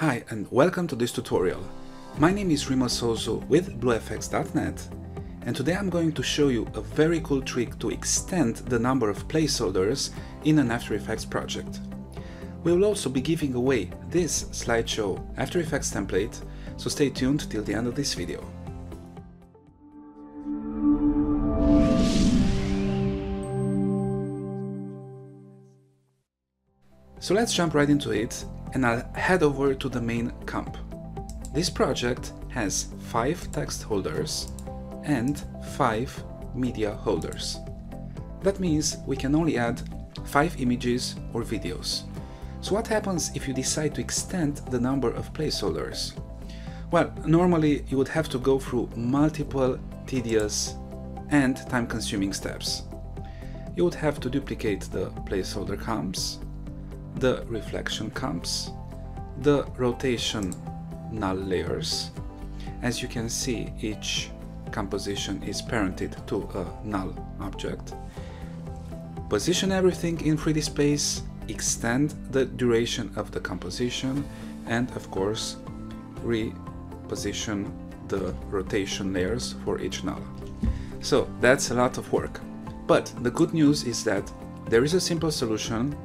Hi and welcome to this tutorial. My name is Remo Souzo with BlueFX.net and today I'm going to show you a very cool trick to extend the number of placeholders in an After Effects project. We will also be giving away this slideshow After Effects template, so stay tuned till the end of this video. So let's jump right into it and I'll head over to the main comp. This project has 5 text holders and 5 media holders. That means we can only add 5 images or videos. So what happens if you decide to extend the number of placeholders? Well, normally you would have to go through multiple tedious and time-consuming steps. You would have to duplicate the placeholder comps, the reflection comps, the rotation null layers. As you can see, each composition is parented to a null object. Position everything in 3D space, extend the duration of the composition, and of course, reposition the rotation layers for each null. So that's a lot of work. But the good news is that there is a simple solution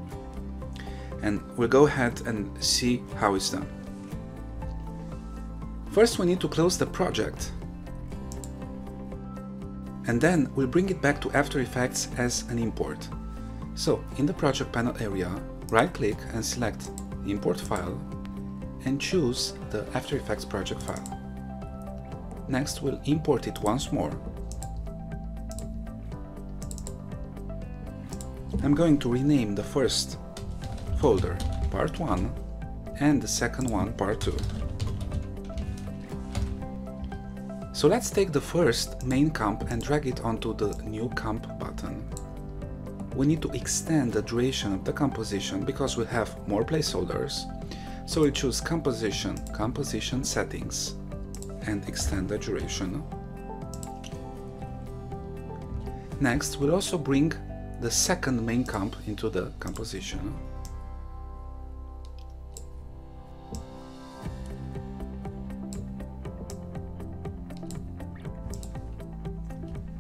and we'll go ahead and see how it's done. First we need to close the project and then we'll bring it back to After Effects as an import. So in the project panel area, right click and select import file and choose the After Effects project file. Next we'll import it once more. I'm going to rename the first folder part 1 and the second one part 2. So let's take the first main comp and drag it onto the new comp button. We need to extend the duration of the composition because we have more placeholders. So we choose composition, composition settings and extend the duration. Next, we'll also bring the second main comp into the composition.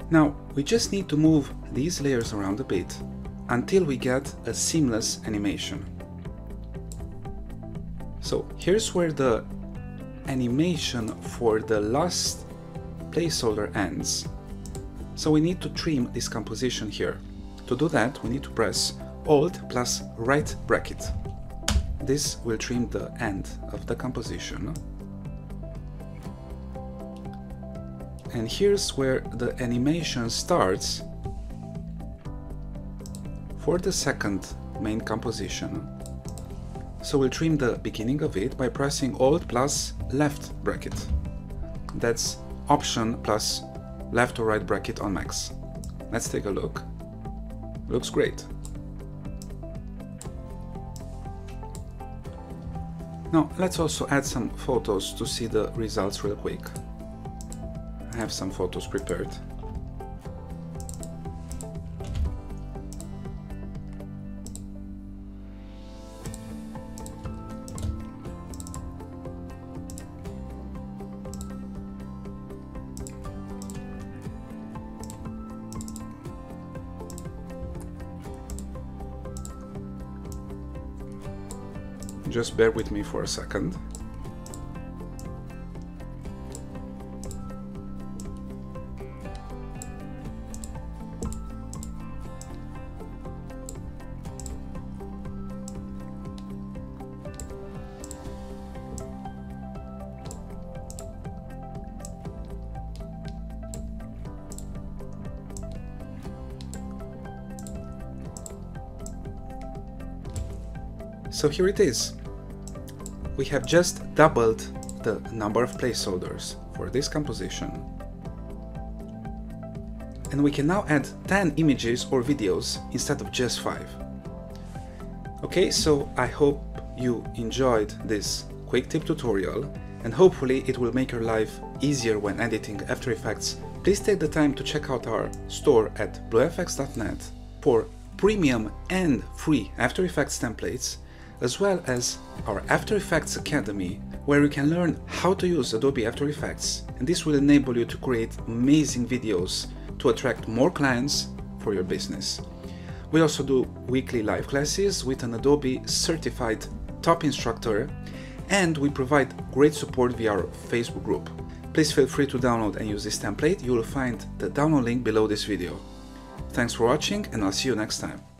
Now, we just need to move these layers around a bit until we get a seamless animation. So here's where the animation for the last placeholder ends. So we need to trim this composition here. To do that, we need to press Alt plus right bracket. This will trim the end of the composition. And here's where the animation starts for the second main composition. So we'll trim the beginning of it by pressing Alt plus left bracket. That's Option plus left or right bracket on Macs. Let's take a look. Looks great. Now let's also add some photos to see the results real quick. Have some photos prepared. Just bear with me for a second. So here it is. We have just doubled the number of placeholders for this composition. And we can now add 10 images or videos instead of just 5. Okay, so I hope you enjoyed this quick tip tutorial and hopefully it will make your life easier when editing After Effects. Please take the time to check out our store at bluefx.net for premium and free After Effects templates as well as our After Effects Academy, where you can learn how to use Adobe After Effects. And this will enable you to create amazing videos to attract more clients for your business. We also do weekly live classes with an Adobe certified top instructor, and we provide great support via our Facebook group. Please feel free to download and use this template. You will find the download link below this video. Thanks for watching and I'll see you next time.